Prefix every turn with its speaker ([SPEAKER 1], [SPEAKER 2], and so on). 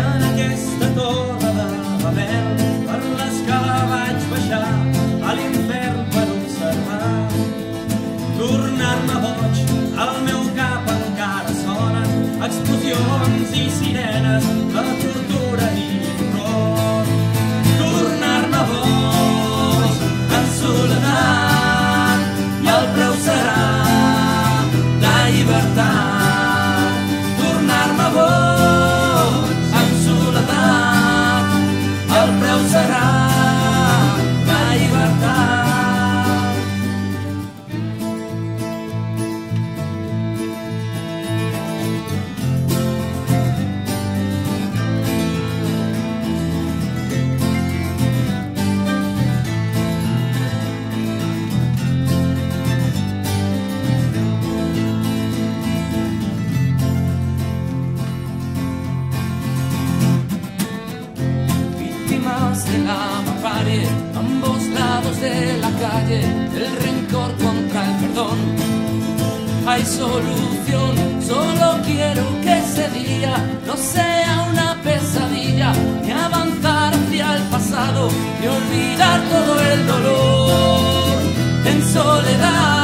[SPEAKER 1] I en aquesta torre de Babel per l'escala vaig baixar a l'infern per observar. Tornar-me boig, al meu cap encara sonen explosions i sirenes
[SPEAKER 2] ambos lados de la calle, el rencor contra el perdón. Hay solución, solo quiero que ese día no sea una pesadilla, ni avanzar hacia el pasado, ni olvidar todo el dolor en soledad.